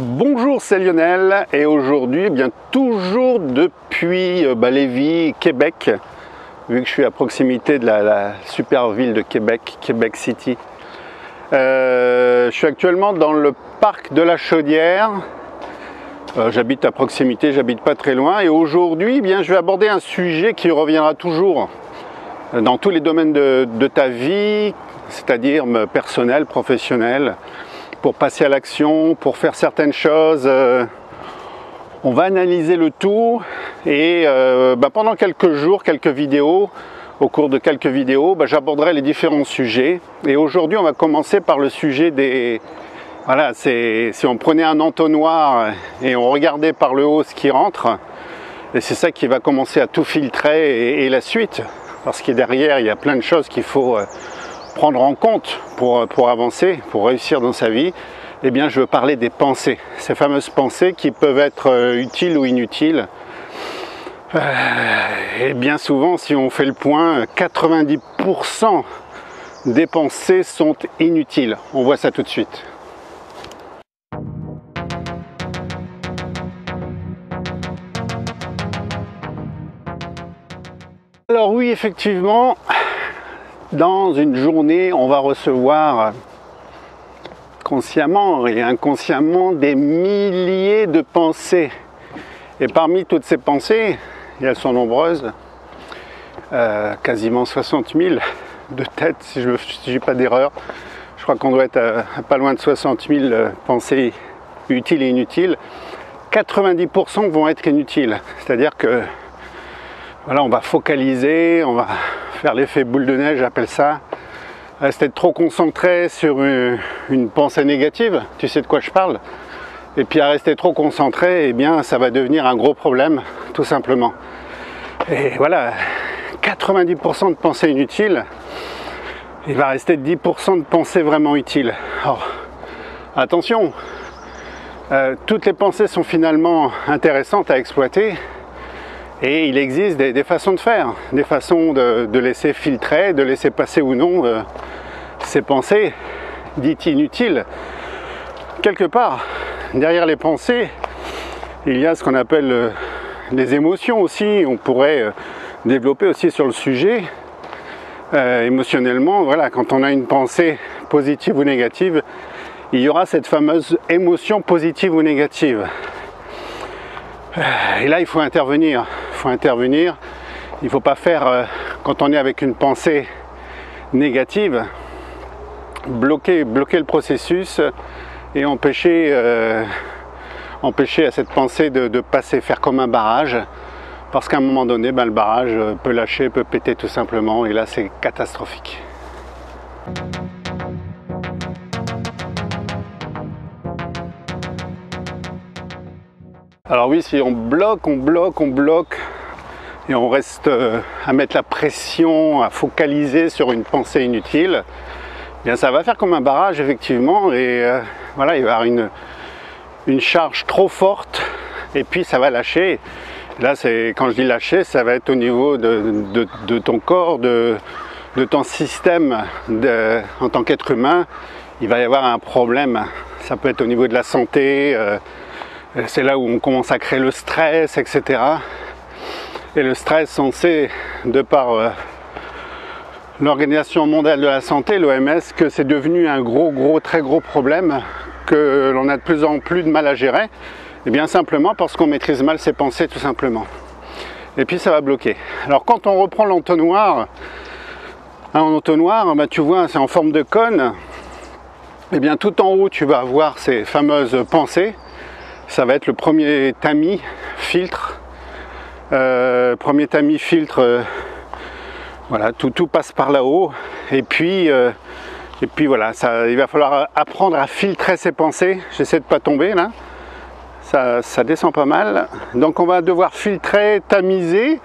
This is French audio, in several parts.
Bonjour, c'est Lionel et aujourd'hui, eh bien toujours depuis euh, bah, Québec, vu que je suis à proximité de la, super ville de Québec, Québec City. Euh, je suis actuellement dans le parc de la Chaudière. Euh, j'habite à proximité, j'habite pas très loin et aujourd'hui, eh bien, je vais aborder un sujet qui reviendra toujours dans tous les domaines de ta vie, c'est-à-dire personnel, professionnel pour passer à l'action, pour faire certaines choses. Euh, on va analyser le tout et euh, bah, pendant quelques jours, quelques vidéos, au cours de quelques vidéos, bah, j'aborderai les différents sujets. Et aujourd'hui, on va commencer par le sujet des... Voilà, c'est si on prenait un entonnoir et on regardait par le haut ce qui rentre, et c'est ça qui va commencer à tout filtrer et, la suite, parce que derrière, il y a plein de choses qu'il faut... Euh, prendre en compte pour, pour avancer, pour réussir dans sa vie, eh bien je veux parler des pensées, ces fameuses pensées qui peuvent être euh, utiles ou inutiles. Euh, et bien souvent, si on fait le point, 90% des pensées sont inutiles. On voit ça tout de suite. Alors oui, effectivement, dans une journée, on va recevoir consciemment et inconsciemment des milliers de pensées. Et parmi toutes ces pensées, elles sont nombreuses, euh, quasiment 60 000 de tête, si je n'ai pas d'erreur. Je crois qu'on doit être à, pas loin de 60 000 euh, pensées utiles et inutiles. 90% vont être inutiles. C'est-à-dire que voilà, on va focaliser, on va faire l'effet boule de neige, j'appelle ça. Rester trop concentré sur une, pensée négative, tu sais de quoi je parle. Et puis à rester trop concentré, eh bien ça va devenir un gros problème, tout simplement. Et voilà, 90% de pensées inutiles, il va rester 10% de pensées vraiment utiles. Alors, attention, euh, toutes les pensées sont finalement intéressantes à exploiter, et il existe des, façons de faire, des façons de, laisser filtrer, de laisser passer ou non euh, ces pensées dites inutiles. Quelque part, derrière les pensées, il y a ce qu'on appelle euh, des émotions aussi. On pourrait euh, développer aussi sur le sujet. émotionnellement, voilà, quand on a une pensée positive ou négative, il y aura cette fameuse émotion positive ou négative. Et là, il faut intervenir intervenir. Il ne faut pas faire, euh, quand on est avec une pensée négative, bloquer, bloquer le processus et empêcher, euh, empêcher à cette pensée de, passer, faire comme un barrage. Parce qu'à un moment donné, ben, le barrage peut lâcher, peut péter tout simplement, et là c'est catastrophique. Alors oui, si on bloque, on bloque, on bloque, et on reste euh, à mettre la pression, à focaliser sur une pensée inutile, eh bien ça va faire comme un barrage effectivement, et euh, voilà, il va y avoir une, charge trop forte, et puis ça va lâcher. Là, c'est quand je dis lâcher, ça va être au niveau de, ton corps, de, ton système en tant qu'être humain. Il va y avoir un problème. Ça peut être au niveau de la santé. Euh, c'est là où on commence à créer le stress, etc. Et le stress, on sait, de par euh, l'Organisation mondiale de la santé, l'OMS, que c'est devenu un gros, gros, très gros problème que l'on a de plus en plus de mal à gérer. Et bien simplement parce qu'on maîtrise mal ses pensées, tout simplement. Et puis ça va bloquer. Alors quand on reprend l'entonnoir, un entonnoir, bah, tu vois, c'est en forme de cône. Et bien tout en haut, tu vas avoir ces fameuses pensées ça va être le premier tamis filtre. Euh, premier tamis filtre, euh, voilà, tout, tout, passe par là-haut. Et puis, euh, et puis voilà, ça, il va falloir apprendre à filtrer ses pensées. J'essaie de pas tomber là. Ça, ça, descend pas mal. Donc on va devoir filtrer, tamiser. Et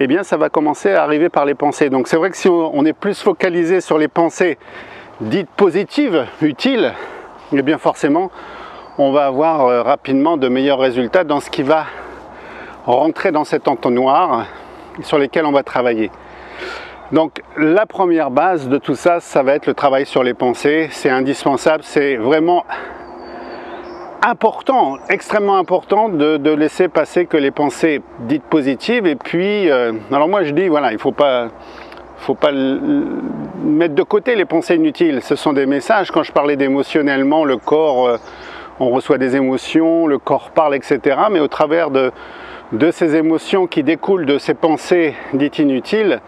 eh bien ça va commencer à arriver par les pensées. Donc c'est vrai que si on, est plus focalisé sur les pensées dites positives, utiles, eh bien forcément on va avoir euh, rapidement de meilleurs résultats dans ce qui va rentrer dans cet entonnoir sur lesquels on va travailler. Donc la première base de tout ça, ça va être le travail sur les pensées. C'est indispensable, c'est vraiment important, extrêmement important de, laisser passer que les pensées dites positives. Et puis, euh, alors moi je dis, voilà, il ne faut pas, mettre de côté les pensées inutiles. Ce sont des messages. Quand je parlais d'émotionnellement, le corps, euh, on reçoit des émotions, le corps parle, etc. Mais au travers de, ces émotions qui découlent de ces pensées dites inutiles,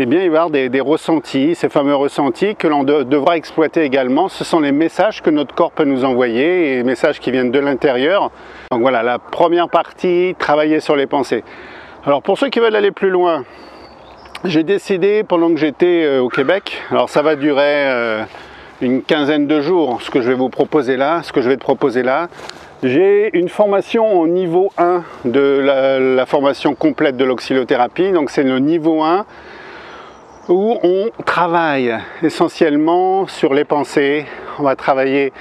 eh bien, il va y avoir des, ressentis, ces fameux ressentis que l'on devra exploiter également. Ce sont les messages que notre corps peut nous envoyer, et les messages qui viennent de l'intérieur. Donc voilà, la première partie, travailler sur les pensées. Alors pour ceux qui veulent aller plus loin, j'ai décidé pendant que j'étais euh, au Québec, alors ça va durer euh, une quinzaine de jours, ce que je vais vous proposer là, ce que je vais te proposer là. J'ai une formation au niveau 1 de la, formation complète de l'oxylothérapie, donc c'est le niveau 1 où on travaille essentiellement sur les pensées, on va travailler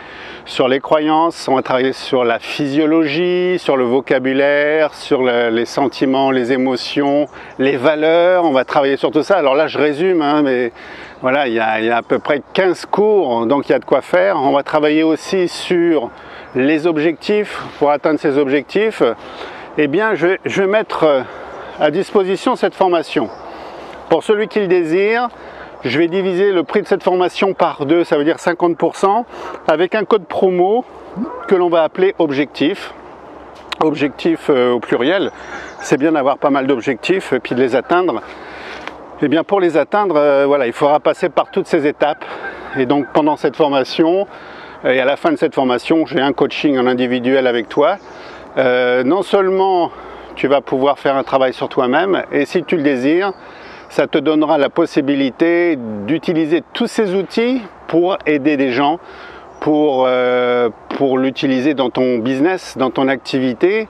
sur les croyances, on va travailler sur la physiologie, sur le vocabulaire, sur les sentiments, les émotions, les valeurs, on va travailler sur tout ça. Alors là je résume, hein, mais voilà, il y, a, à peu près 15 cours, donc il y a de quoi faire. On va travailler aussi sur les objectifs, pour atteindre ces objectifs. Eh bien, je vais mettre à disposition cette formation. Pour celui qui le désire, je vais diviser le prix de cette formation par deux, ça veut dire 50%, avec un code promo que l'on va appeler objectif. Objectif euh, au pluriel, c'est bien d'avoir pas mal d'objectifs et puis de les atteindre. Et eh bien pour les atteindre, euh, voilà, il faudra passer par toutes ces étapes. Et donc pendant cette formation, et à la fin de cette formation, j'ai un coaching en individuel avec toi. Euh, non seulement tu vas pouvoir faire un travail sur toi-même, et si tu le désires, ça te donnera la possibilité d'utiliser tous ces outils pour aider des gens, pour, euh, pour l'utiliser dans ton business, dans ton activité.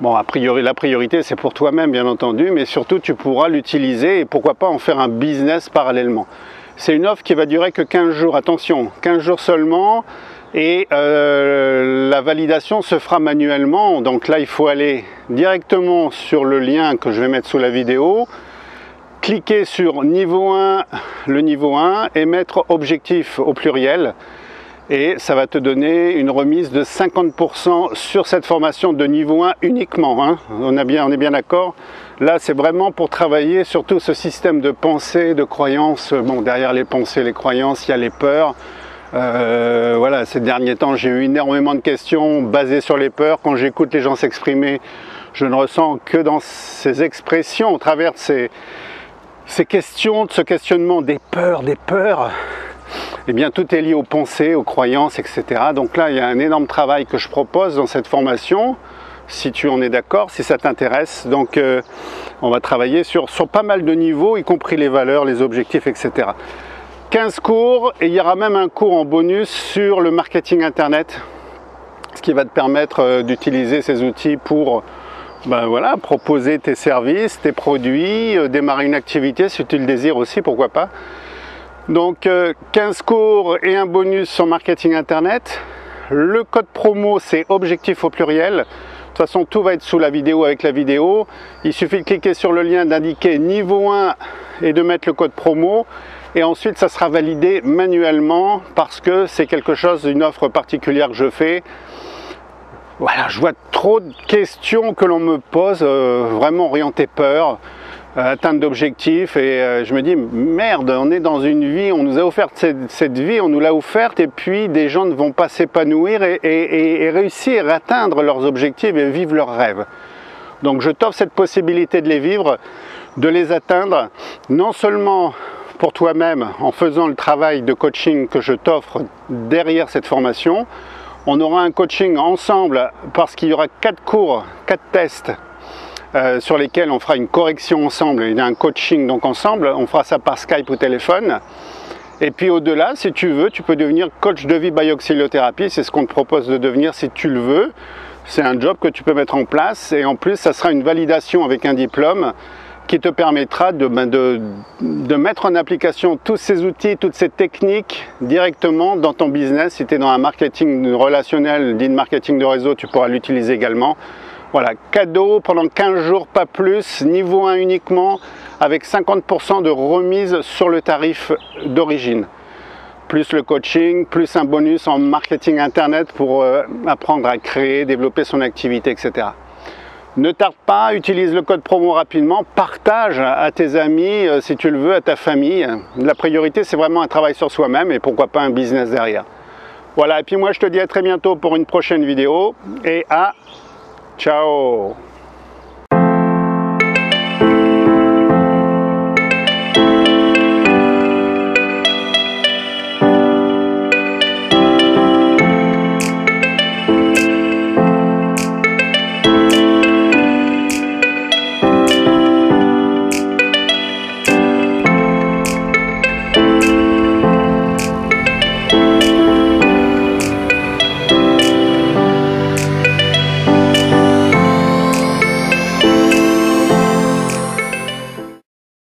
Bon, a priori, la priorité, c'est pour toi-même, bien entendu, mais surtout, tu pourras l'utiliser et pourquoi pas en faire un business parallèlement. C'est une offre qui va durer que 15 jours, attention, 15 jours seulement, et euh, la validation se fera manuellement. Donc là, il faut aller directement sur le lien que je vais mettre sous la vidéo, cliquer sur niveau 1, le niveau 1 et mettre objectif au pluriel et ça va te donner une remise de 50% sur cette formation de niveau 1 uniquement. Hein. On, est bien d'accord. Là, c'est vraiment pour travailler sur tout ce système de pensée, de croyances. Bon, derrière les pensées, les croyances, il y a les peurs. Euh, voilà, ces derniers temps, j'ai eu énormément de questions basées sur les peurs. Quand j'écoute les gens s'exprimer, je ne ressens que dans ces expressions, au travers de ces, ces questions, ce questionnement des peurs, des peurs, eh bien tout est lié aux pensées, aux croyances, etc. Donc là, il y a un énorme travail que je propose dans cette formation, si tu en es d'accord, si ça t'intéresse. Donc euh, on va travailler sur, sur pas mal de niveaux, y compris les valeurs, les objectifs, etc. 15 cours et il y aura même un cours en bonus sur le marketing internet, ce qui va te permettre euh, d'utiliser ces outils pour ben voilà, proposer tes services, tes produits, euh, démarrer une activité si tu le désires aussi, pourquoi pas. Donc 15 euh, cours et un bonus sur marketing internet. Le code promo c'est objectif au pluriel. De toute façon tout va être sous la vidéo avec la vidéo. Il suffit de cliquer sur le lien, d'indiquer niveau 1 et de mettre le code promo. Et ensuite ça sera validé manuellement parce que c'est quelque chose, une offre particulière que je fais voilà, je vois trop de questions que l'on me pose, euh, vraiment orientées peur, euh, d'objectifs, et euh, je me dis, merde, on est dans une vie, on nous a offert cette, vie, on nous l'a offerte, et puis des gens ne vont pas s'épanouir et, et, réussir à atteindre leurs objectifs et vivre leurs rêves. Donc je t'offre cette possibilité de les vivre, de les atteindre, non seulement pour toi-même en faisant le travail de coaching que je t'offre derrière cette formation, on aura un coaching ensemble parce qu'il y aura quatre cours, quatre tests euh, sur lesquels on fera une correction ensemble. Il y a un coaching donc ensemble. On fera ça par Skype ou téléphone. Et puis au-delà, si tu veux, tu peux devenir coach de vie bioxyliothérapie. C'est ce qu'on te propose de devenir si tu le veux. C'est un job que tu peux mettre en place et en plus, ça sera une validation avec un diplôme qui te permettra ben, de, mettre en application tous ces outils, toutes ces techniques directement dans ton business. Si tu es dans un marketing relationnel, dit marketing de réseau, tu pourras l'utiliser également. Voilà, cadeau pendant 15 jours, pas plus, niveau 1 uniquement, avec 50% de remise sur le tarif d'origine. plus le coaching, plus un bonus en marketing internet pour euh, apprendre à créer, développer son activité, etc. Ne tarde pas, utilise le code promo rapidement, partage à tes amis euh, si tu le veux, à ta famille. La priorité c'est vraiment un travail sur soi-même et pourquoi pas un business derrière. Voilà, et puis moi je te dis à très bientôt pour une prochaine vidéo et à ciao